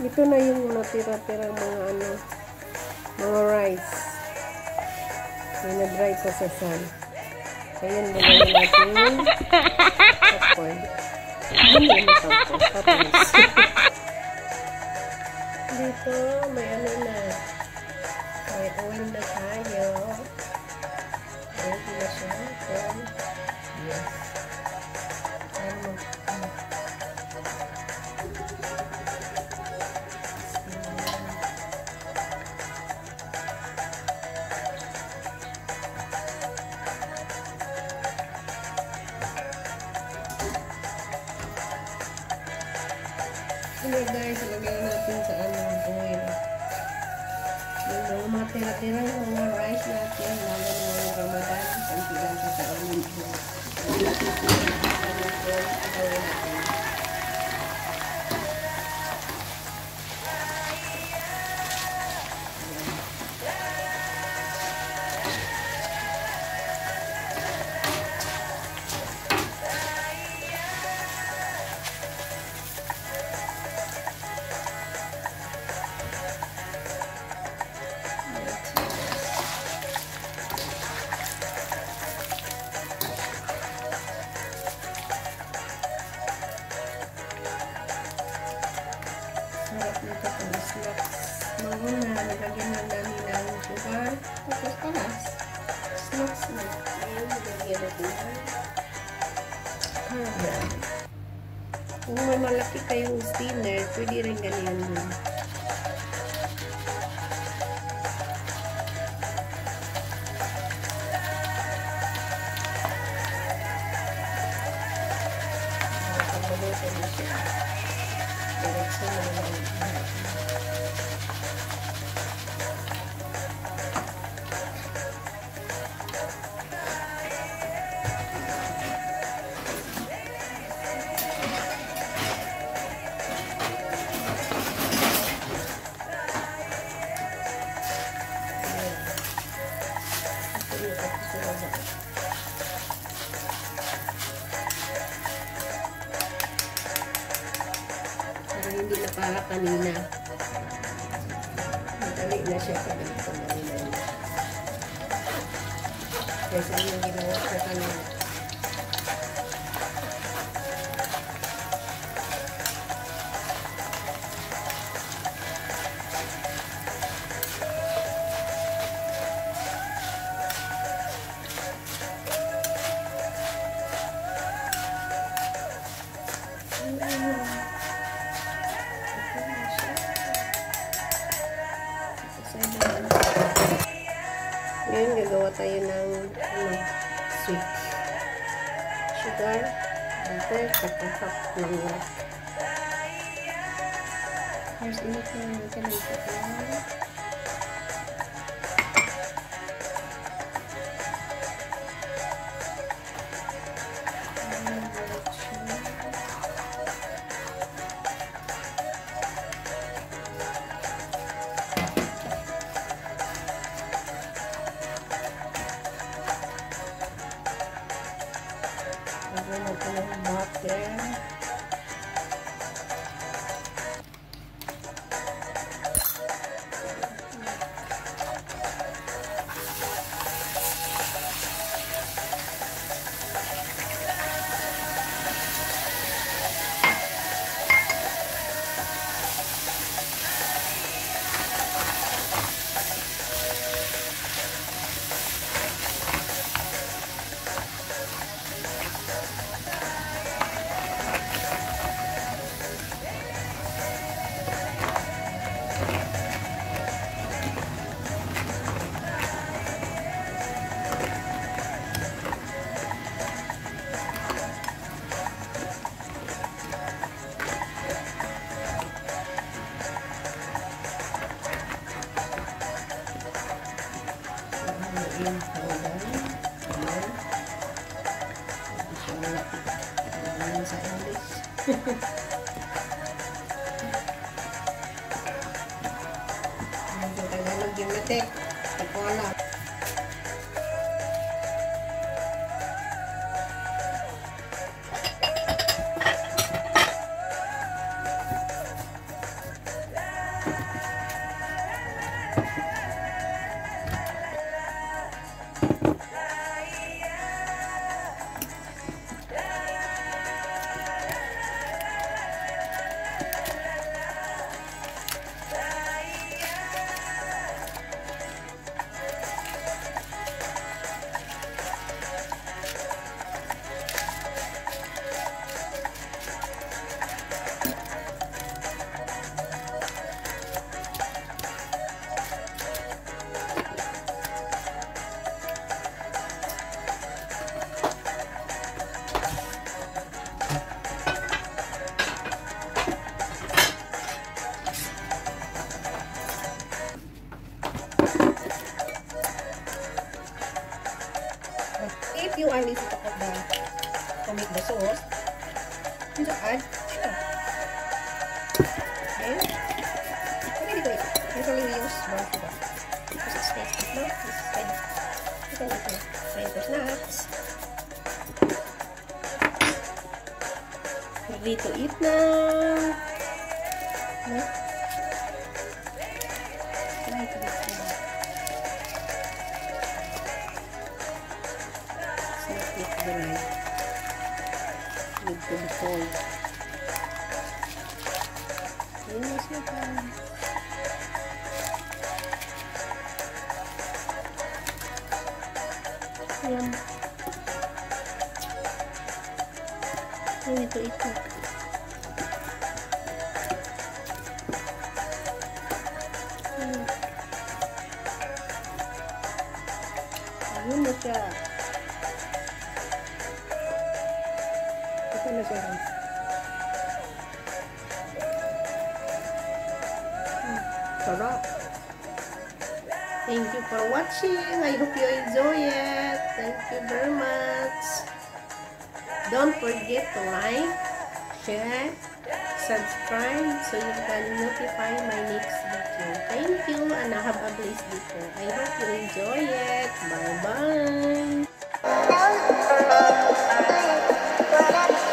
Ito na yung natira-tirang mga ano, mga rice. Yung na-dry ko sa sun. Ayan, lagyan natin popcorn. Yung? Tapos. Dito, may ano na. May oil na tayo. Ready na siya. Yes. Ano guys, ilagay natin sa anong oil. Yung mga tira-tira yung mga rice natin, lalo na yung Ramadan, kanti lang sa sa olive oil. Olive oil, gawin natin. Sarap nito pang snacks. Mauna, nalagyan na namin ng sugar. Tapos palas. Snacks na. Ayun, nalagyan natin caramel. Kung may malaki kayong steamer, pwede rin ganyan din. Nakapagluto na すごい。Hindi na para kanina. Madali na siya sa ganito na nila. Kasi yung ginawa ko kanina. Ngayon, tayo ng ano, sweet. Sugar, butter, ng milk. First, init na natin ang kakao. Ayan, powder. Ayan. Hindi siya malapit. Ayan sa English. Sa Tagalog yung matik. Tapola. Sugar. Because it's tasty. No? This is ready. You can eat it. Ready for snacks. Ready to eat na. No? Ready to eat na. Snack eat the cold. Yun na siya pa. Yum. Ready to eat na. Mm. Ayun na siya. Ito Thank you for watching. I hope you enjoy it. Thank you very much. Don't forget to like, share, subscribe so you can notify my next video. Thank you and have a blessed day. I hope you enjoy it. Bye-bye.